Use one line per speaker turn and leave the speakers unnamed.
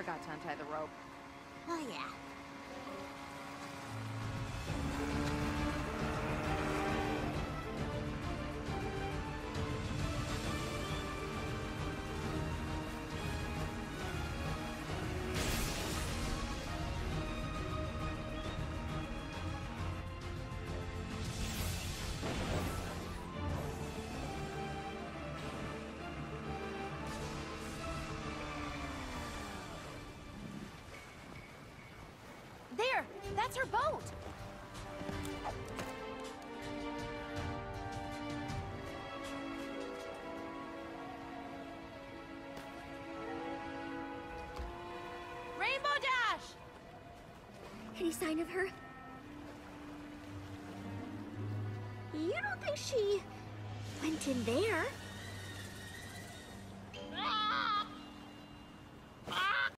forgot to untie the rope.
Oh, yeah.
There! That's her boat! Rainbow Dash!
Any sign of her? You don't think she went in there?